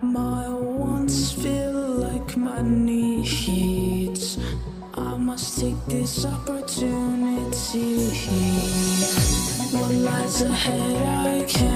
My wants feel like my needs. I must take this opportunity. What lies ahead, I cannot.